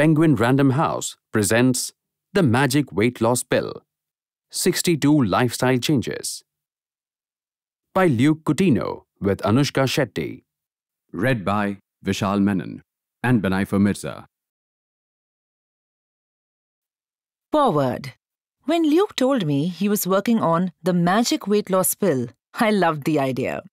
Penguin Random House presents The Magic Weight Loss Pill 62 Lifestyle Changes by Luke Coutinho with Anushka Shetty. Read by Vishal Menon and Benaifer Mirza. Foreword. When Luke told me he was working on the magic weight loss pill, I loved the idea.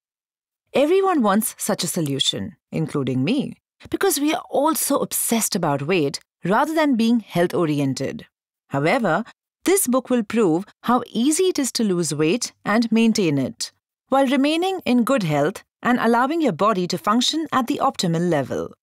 Everyone wants such a solution, including me, because we are all so obsessed about weight rather than being health oriented. However, this book will prove how easy it is to lose weight and maintain it, while remaining in good health and allowing your body to function at the optimal level.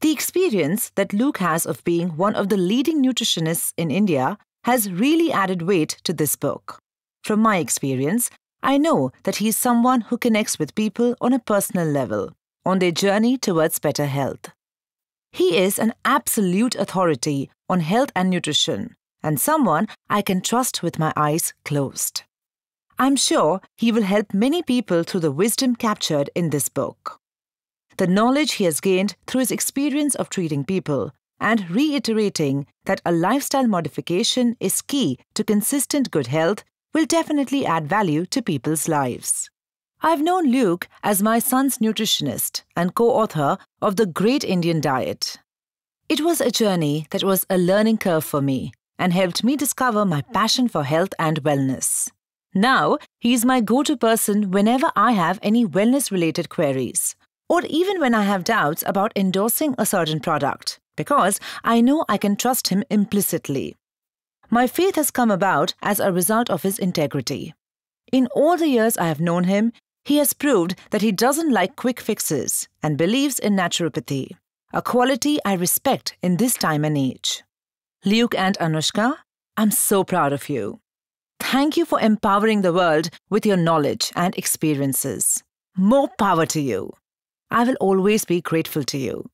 The experience that Luke has of being one of the leading nutritionists in India has really added weight to this book. From my experience, I know that he is someone who connects with people on a personal level, on their journey towards better health. He is an absolute authority on health and nutrition, and someone I can trust with my eyes closed. I'm sure he will help many people through the wisdom captured in this book. The knowledge he has gained through his experience of treating people and reiterating that a lifestyle modification is key to consistent good health will definitely add value to people's lives. I've known Luke as my son's nutritionist and co author of The Great Indian Diet. It was a journey that was a learning curve for me and helped me discover my passion for health and wellness. Now, he's my go to person whenever I have any wellness related queries, or even when I have doubts about endorsing a certain product because I know I can trust him implicitly. My faith has come about as a result of his integrity. In all the years I have known him, he has proved that he doesn't like quick fixes and believes in naturopathy, a quality I respect in this time and age. Luke and Anushka, I'm so proud of you. Thank you for empowering the world with your knowledge and experiences. More power to you. I will always be grateful to you.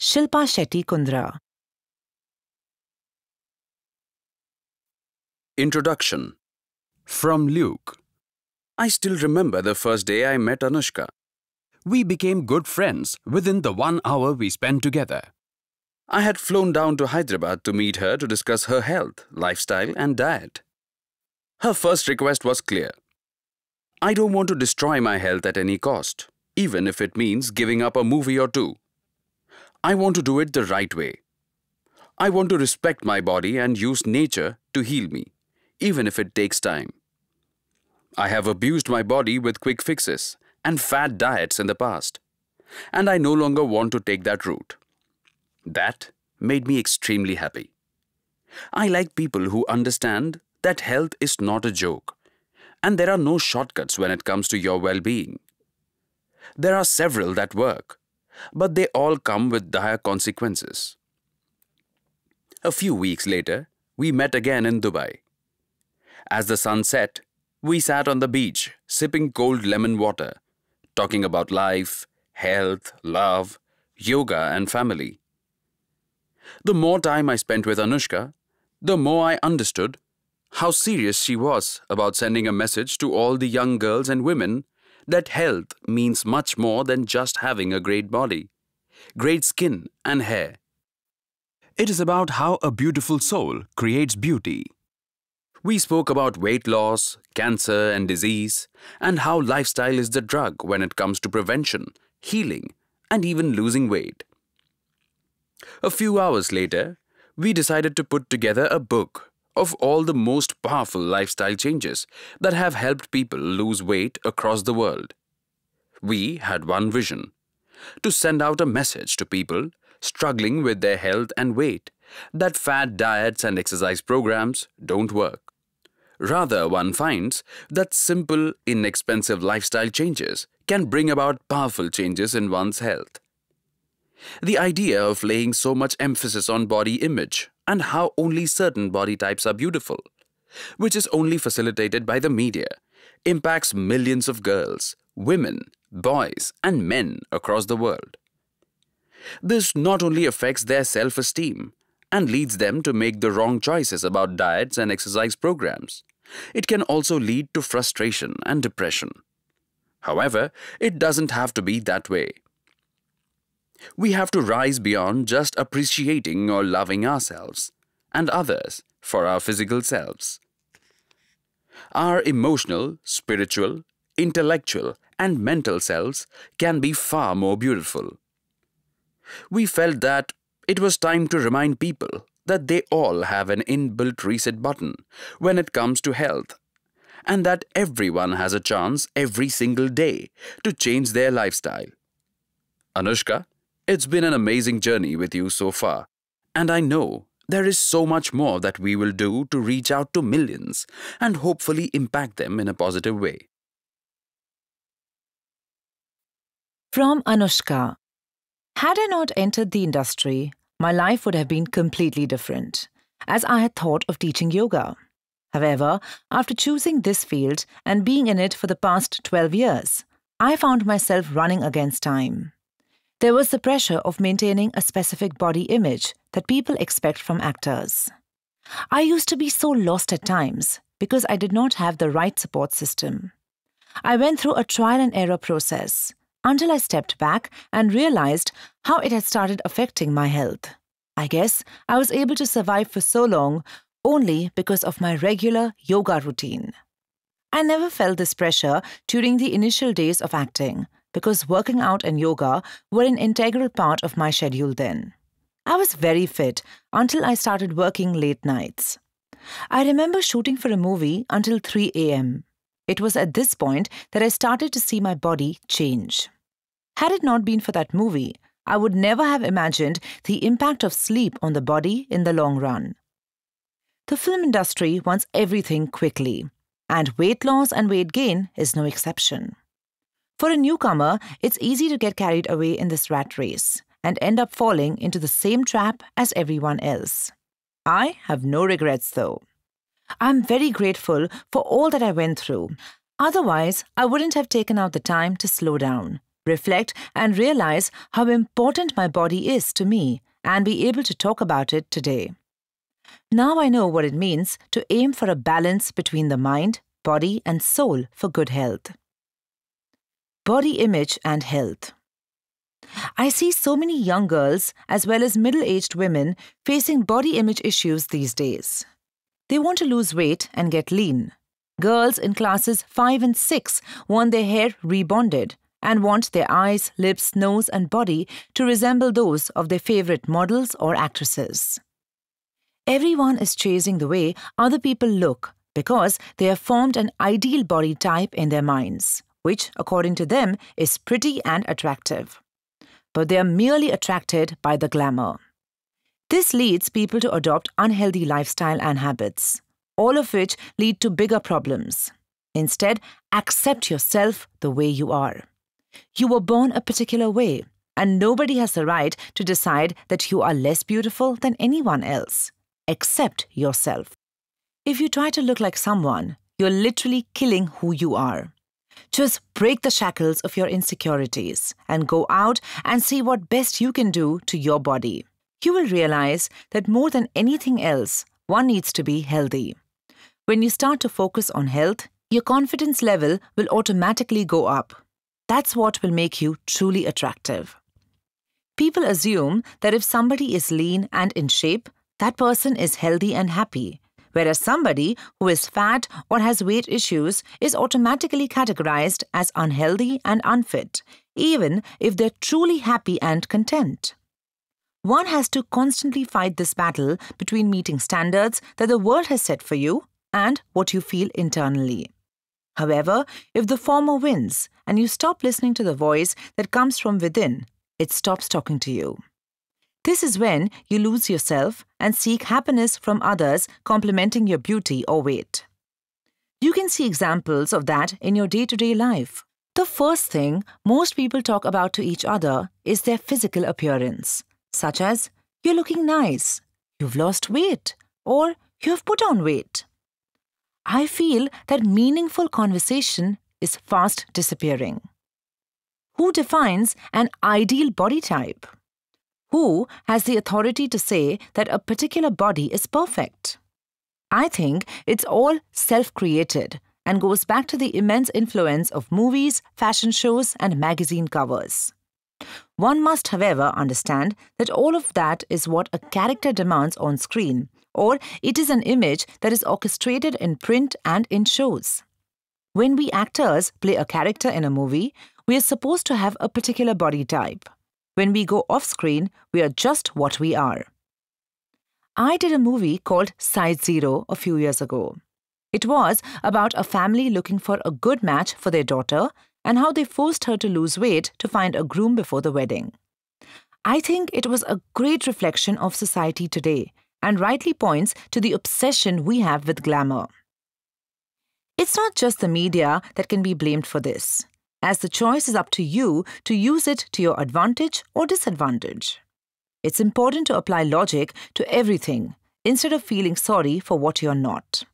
Shilpa Shetty Kundra. Introduction From Luke. I still remember the first day I met Anushka. We became good friends within the one hour we spent together. I had flown down to Hyderabad to meet her to discuss her health, lifestyle, and diet. Her first request was clear I don't want to destroy my health at any cost, even if it means giving up a movie or two. I want to do it the right way. I want to respect my body and use nature to heal me, even if it takes time. I have abused my body with quick fixes and fad diets in the past, and I no longer want to take that route. That made me extremely happy. I like people who understand that health is not a joke, and there are no shortcuts when it comes to your well being. There are several that work, but they all come with dire consequences. A few weeks later, we met again in Dubai. As the sun set, we sat on the beach, sipping cold lemon water, talking about life, health, love, yoga, and family. The more time I spent with Anushka, the more I understood how serious she was about sending a message to all the young girls and women that health means much more than just having a great body, great skin, and hair. It is about how a beautiful soul creates beauty. We spoke about weight loss, cancer, and disease, and how lifestyle is the drug when it comes to prevention, healing, and even losing weight. A few hours later, we decided to put together a book of all the most powerful lifestyle changes that have helped people lose weight across the world. We had one vision to send out a message to people struggling with their health and weight that fad diets and exercise programs don't work. Rather, one finds that simple, inexpensive lifestyle changes can bring about powerful changes in one's health. The idea of laying so much emphasis on body image and how only certain body types are beautiful, which is only facilitated by the media, impacts millions of girls, women, boys, and men across the world. This not only affects their self esteem and leads them to make the wrong choices about diets and exercise programs, it can also lead to frustration and depression. However, it doesn't have to be that way. We have to rise beyond just appreciating or loving ourselves and others for our physical selves. Our emotional, spiritual, intellectual, and mental selves can be far more beautiful. We felt that it was time to remind people that they all have an inbuilt reset button when it comes to health, and that everyone has a chance every single day to change their lifestyle. Anushka, it's been an amazing journey with you so far, and I know there is so much more that we will do to reach out to millions and hopefully impact them in a positive way. From Anushka Had I not entered the industry, my life would have been completely different, as I had thought of teaching yoga. However, after choosing this field and being in it for the past 12 years, I found myself running against time. There was the pressure of maintaining a specific body image that people expect from actors. I used to be so lost at times because I did not have the right support system. I went through a trial and error process until I stepped back and realized how it had started affecting my health. I guess I was able to survive for so long only because of my regular yoga routine. I never felt this pressure during the initial days of acting because working out and yoga were an integral part of my schedule then. I was very fit until I started working late nights. I remember shooting for a movie until 3 a.m. It was at this point that I started to see my body change. Had it not been for that movie, I would never have imagined the impact of sleep on the body in the long run. The film industry wants everything quickly, and weight loss and weight gain is no exception. For a newcomer, it's easy to get carried away in this rat race and end up falling into the same trap as everyone else. I have no regrets though. I'm very grateful for all that I went through. Otherwise, I wouldn't have taken out the time to slow down, reflect, and realize how important my body is to me and be able to talk about it today. Now I know what it means to aim for a balance between the mind, body, and soul for good health. Body image and health. I see so many young girls as well as middle aged women facing body image issues these days. They want to lose weight and get lean. Girls in classes 5 and 6 want their hair rebonded and want their eyes, lips, nose, and body to resemble those of their favorite models or actresses. Everyone is chasing the way other people look because they have formed an ideal body type in their minds which, according to them, is pretty and attractive. But they are merely attracted by the glamour. This leads people to adopt unhealthy lifestyle and habits, all of which lead to bigger problems. Instead, accept yourself the way you are. You were born a particular way, and nobody has the right to decide that you are less beautiful than anyone else. Accept yourself. If you try to look like someone, you're literally killing who you are. Just break the shackles of your insecurities and go out and see what best you can do to your body. You will realize that more than anything else, one needs to be healthy. When you start to focus on health, your confidence level will automatically go up. That's what will make you truly attractive. People assume that if somebody is lean and in shape, that person is healthy and happy whereas somebody who is fat or has weight issues is automatically categorized as unhealthy and unfit, even if they're truly happy and content. One has to constantly fight this battle between meeting standards that the world has set for you and what you feel internally. However, if the former wins and you stop listening to the voice that comes from within, it stops talking to you. This is when you lose yourself and seek happiness from others complimenting your beauty or weight. You can see examples of that in your day to day life. The first thing most people talk about to each other is their physical appearance, such as, you're looking nice, you've lost weight, or you've put on weight. I feel that meaningful conversation is fast disappearing. Who defines an ideal body type? Who has the authority to say that a particular body is perfect? I think it's all self created and goes back to the immense influence of movies, fashion shows, and magazine covers. One must, however, understand that all of that is what a character demands on screen, or it is an image that is orchestrated in print and in shows. When we actors play a character in a movie, we are supposed to have a particular body type. When we go off screen, we are just what we are. I did a movie called Size Zero a few years ago. It was about a family looking for a good match for their daughter and how they forced her to lose weight to find a groom before the wedding. I think it was a great reflection of society today and rightly points to the obsession we have with glamour. It's not just the media that can be blamed for this, as the choice is up to you to use it to your advantage or disadvantage. It's important to apply logic to everything instead of feeling sorry for what you're not.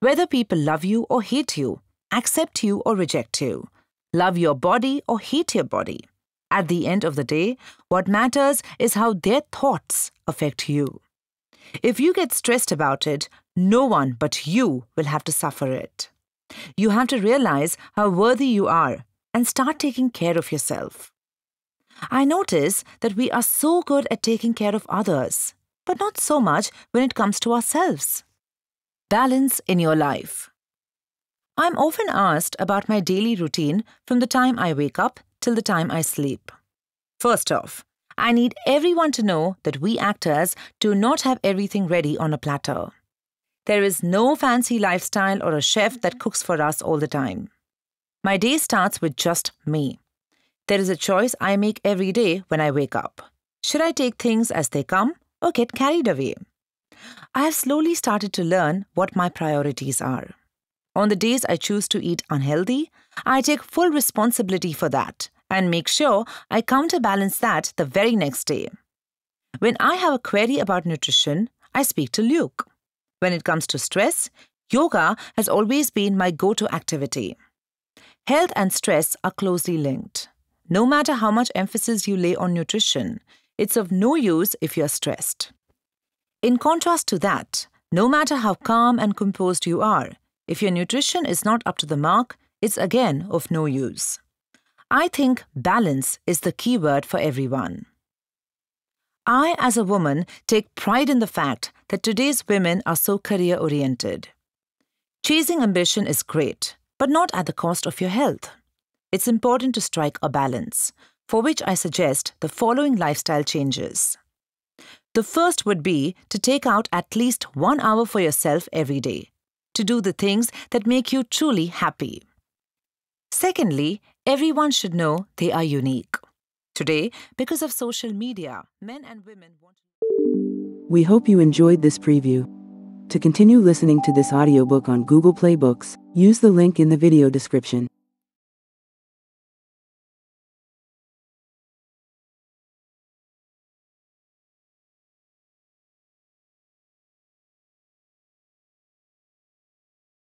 Whether people love you or hate you, accept you or reject you, love your body or hate your body, at the end of the day, what matters is how their thoughts affect you. If you get stressed about it, no one but you will have to suffer it. You have to realize how worthy you are and start taking care of yourself. I notice that we are so good at taking care of others, but not so much when it comes to ourselves. Balance in your life. I'm often asked about my daily routine from the time I wake up till the time I sleep. First off, I need everyone to know that we actors do not have everything ready on a platter. There is no fancy lifestyle or a chef that cooks for us all the time. My day starts with just me. There is a choice I make every day when I wake up. Should I take things as they come or get carried away? I have slowly started to learn what my priorities are. On the days I choose to eat unhealthy, I take full responsibility for that and make sure I counterbalance that the very next day. When I have a query about nutrition, I speak to Luke. When it comes to stress, yoga has always been my go to activity. Health and stress are closely linked. No matter how much emphasis you lay on nutrition, it's of no use if you're stressed. In contrast to that, no matter how calm and composed you are, if your nutrition is not up to the mark, it's again of no use. I think balance is the key word for everyone. I, as a woman, take pride in the fact that today's women are so career oriented. Chasing ambition is great, but not at the cost of your health. It's important to strike a balance, for which I suggest the following lifestyle changes. The first would be to take out at least one hour for yourself every day, to do the things that make you truly happy. Secondly, everyone should know they are unique. Today, because of social media, men and women want We hope you enjoyed this preview. To continue listening to this audiobook on Google Play Books, use the link in the video description.